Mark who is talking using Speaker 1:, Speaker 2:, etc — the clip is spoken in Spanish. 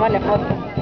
Speaker 1: tomarle foto.